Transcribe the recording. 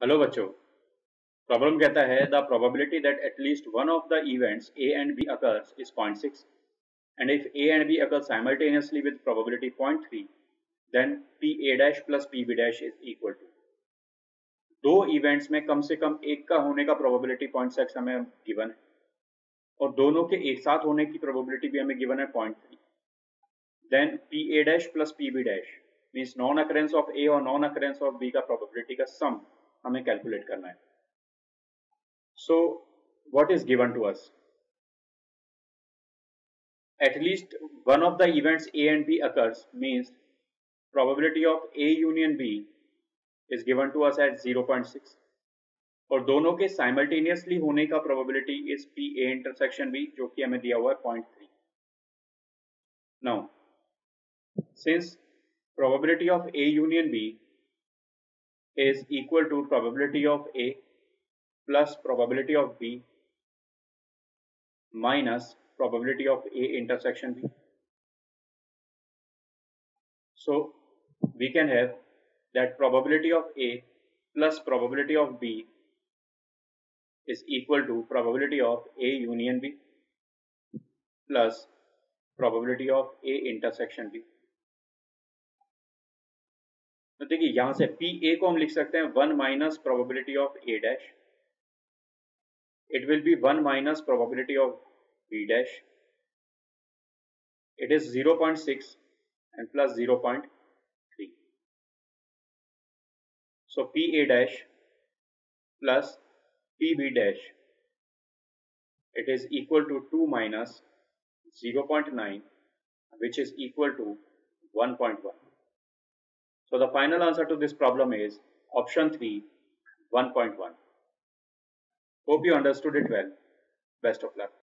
Hello बच्चों। Problem कहता है the probability that at least one of the events A and B occurs is 0.6 and if a and b occur simultaneously with probability 0.3 then p a dash plus p b dash is equal to दो events में कम से कम एक का होने का probability 0.6 हमें गिवन है। और दोनों के एक साथ होने की प्रोबेबिलिटी भी हमें गिवन है 0.3 then P A dash plus P B dash means non occurrence of A और नॉन अकरेंस ऑफ़ बी का प्रोबेबिलिटी का सम हमें कैलकुलेट करना है। So what is given to us least one of the events A and B occurs means probability of A union B is given to us at 0.6 और दोनों के simultaneously होने का probability is P A intersection B जो कि हमें दिया हुआ है point three now since probability of A union B is equal to probability of A plus probability of B minus probability of A intersection B. So we can have that probability of A plus probability of B is equal to probability of A union B plus probability of A intersection B. तो देखिए, यहाँ से P A को हम लिख सकते हैं one minus probability of A dash. It will be one minus probability of B dash. It is zero point six and plus zero point three so P A dash plus P B dash, it is equal to 2 minus 0.9 which is equal to 1.1 So the final answer to this problem is option 3, 1.1. Hope you understood it well. Best of luck.